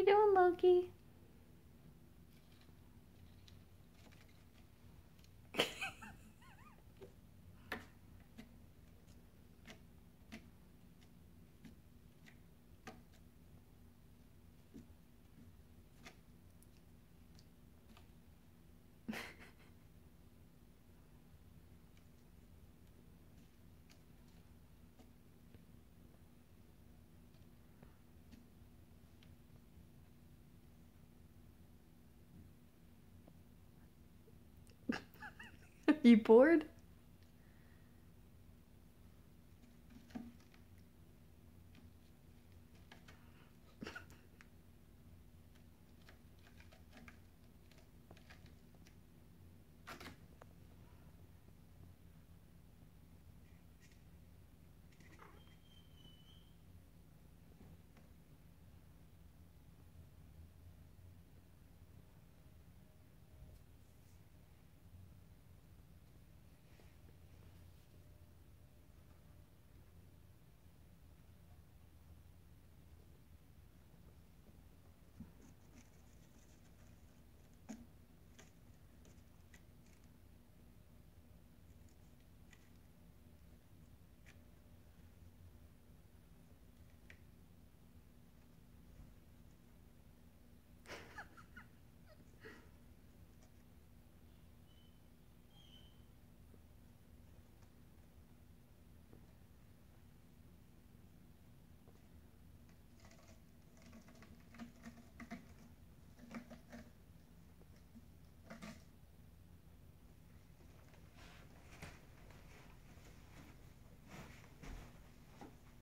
you doing, Loki? You bored?